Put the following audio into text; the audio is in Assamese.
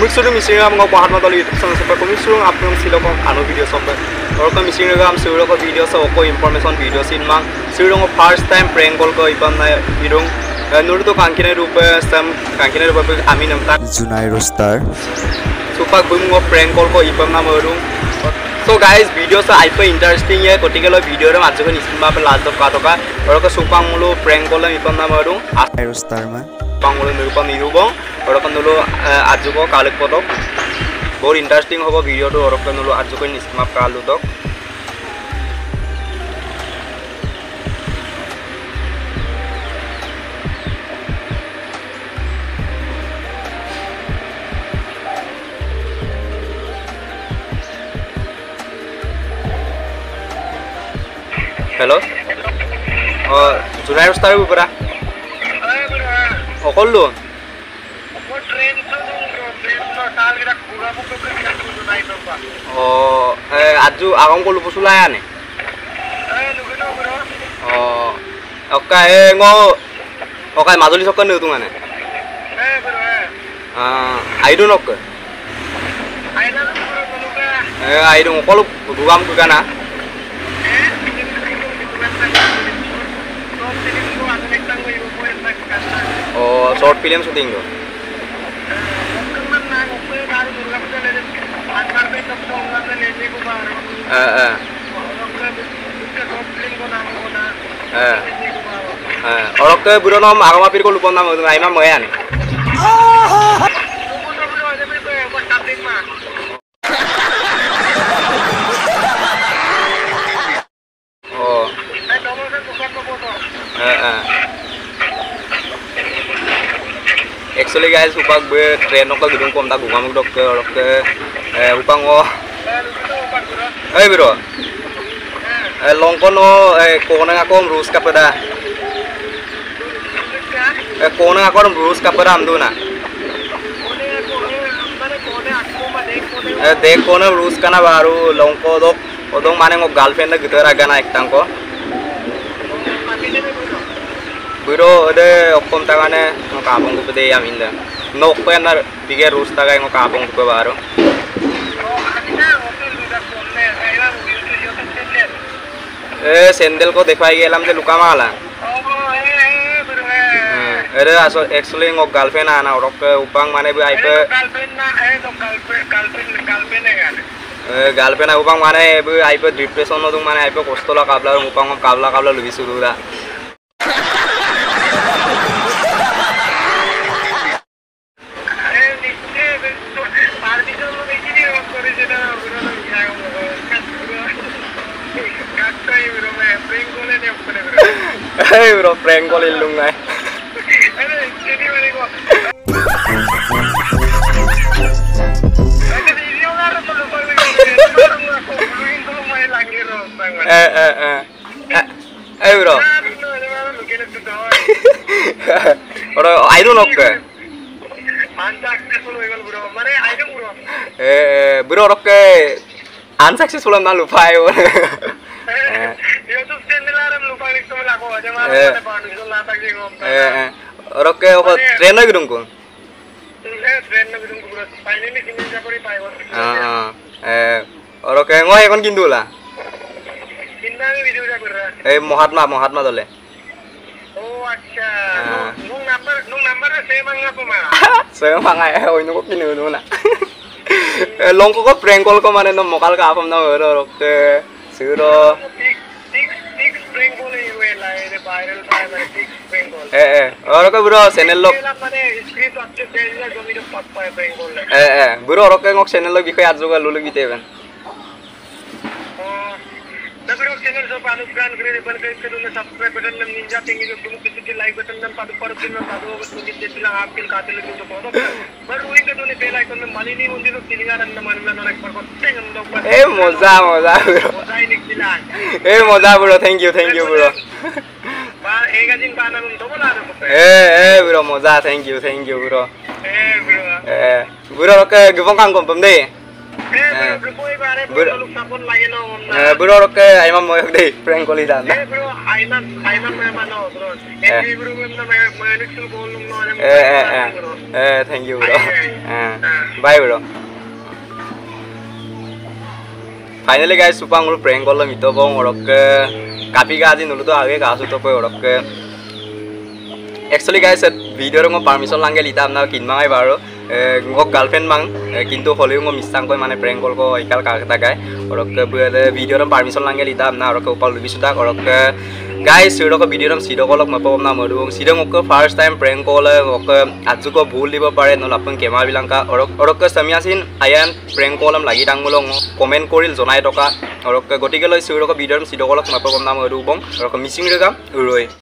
কমিক্সটো মিচিং আমাক মহাত্মা তলি ইউটিউব চেনেল চাব কমিক্সটো আপোনাক চিল কম আনো ভিডিও চাব ধৰক মিচিং ৰঙা আম চিউ ৰঙৰ ভিডিও চাওঁ অকল ইনফৰমেশ্যন ভিডিও চিন মাং চিউ ৰঙৰ ফাৰ্ষ্ট টাইম প্ৰেং কল কৈ ইপাম নাই ইৰুং নুৰুটো কাংকিনাই ৰূপে চাম কাংকিনাই ৰূপে আমি নাম তাক জোনাই ৰোষ্টাৰ চুপাক গৈ মোক প্ৰেং কল কৈ ইপাম নাম ইৰুং চ' গাইজ ভিডিঅ' চাই আইপ ইণ্টাৰেষ্টিং ইয়ে গতিকে লৈ ভিডিঅ'ৰে মাজুখন ইচিন বা লাজ দফা টকা আৰু চুপাং মোলো প্ৰেং কল ইপাম নাম ইৰুং আৰু ষ্টাৰ মই supang mulu prank call iban na merung Junairo Star man Bangla নিরূপণ নিরূপণ ওরকম হলো আজক কালেক পদক। বহুত ইন্টারেস্টিং হব ভিডিওটো ওরকম হলো আজক নিসমাপ কালু তক হেল্ল' অঁ জোনাই ৰাস্তাৰ পৰা অকলো আজু আগম কলো পচলাই আনে? অকা হে ম অকাই মাজুলী চক নেউ তোমানে আহিদো নক। আহিদো অকল দুগাম দুগানা ও শর্ট ফিল্ম শুটিং তো eh eh eh eh orok ke buro nom Actually guys upak be train ko gudung kom ta gungam dok ke orok ke eh upang o eh bro eh longkono eh kona ngakom rus ka pada eh kona ngakom rus ka pada amdu na eh dek kona rus kana baru longko dok odong mane ngo girlfriend na gitara gana ektang ko biro ode okkom tagane ngo kapong ko pede yam inda nok ko na bige rus tagay ngo kapong ko baro এ চেন্ডেল কো দেখাই গেলাম যে লুকা মালা এরে আসল একচুয়ালি ঙক গার্লফ্রেন্ড আনা ওরক উপাং মানে বি আইপে গার্লফ্রেন্ড উপাং মানে বি আইপে ডিপ্রেশন দং মানে আইপে কষ্ট লা কাবলা উপাং কাবলা কাবলা লুবি সুরু Hey bro, prank call illung ngai. Eh eh eh. Eh bro. Ora I don't ke. Eh bro ke unsuccessful na ৰকে অকল ট্ৰেইনৰ কি তুমি ৰকে মই সেইখন কিন্তু ওলা এই মহাত্মা মহাত্মা দলে লংকক প্ৰেংকল কমানে মকাল কাহ পাম ন এই মজা মজা এই মজা বুড়ো থেংক ইউ থেংক ইউ বুড়ো 예, 예, 브로 모자 땡큐 땡큐 브로. 예, 브로. 예. 브로 그 그분 강건 범데. 예, 브로 예, 브로 그 아이만 뭐 역대 프랭 걸리다. 예, 브로 아이만 아이만 뭐만 어 브로. 예, 브로 맨나 뭐 닉스 볼룸 뭐 예, 예, 예. 예, 땡큐 브로. 예. 바이 브로. ফাইনেলি গাইজ চুপাং মোৰ প্ৰেংক কৰিলে মিতবং ৰকে ওৰকে কাপিকা আজি নোলোতো আগে গা চুতো ওৰকে একচুৱেলি গাইজ ভিডিঅ'টো মই পাৰ্মিশ্যন লাংগে লিতা আপোনাৰ কিনমাঙাই বাৰু মোক গাৰ্লফ্ৰেণ্ড মাং কিন্তু হ'লেও মই মিছাংকৈ মানে প্ৰেংক কল কো ইকাল কাক এটা গাই ওৰকে ভিডিঅ'টো পাৰ্মিশ্যন লাংগে লিতা আপোনাৰ ওৰকে ওপৰ লুবিছো তাক ওৰকে গাই সিডক ভিডিঅ'টো সিডকলক মই পাম না মধু সিডক মোক ফাৰ্ষ্ট টাইম প্ৰেংক আজুক ভুল দিব পাৰে নহ'লে আপুনি কেমেৰা বিলাংকা। চামিয়াচিন আই এম প্ৰেংক কলম লাগি থাকবলৈ কমেণ্ট কৰিল জনাই টকা। ওৰকে গতিকে লৈ চিউৰক ভিডিঅ'টো সিডকলক মই পাম না মধু বং ওৰকে মিচিং ৰেগাম ৰৈ।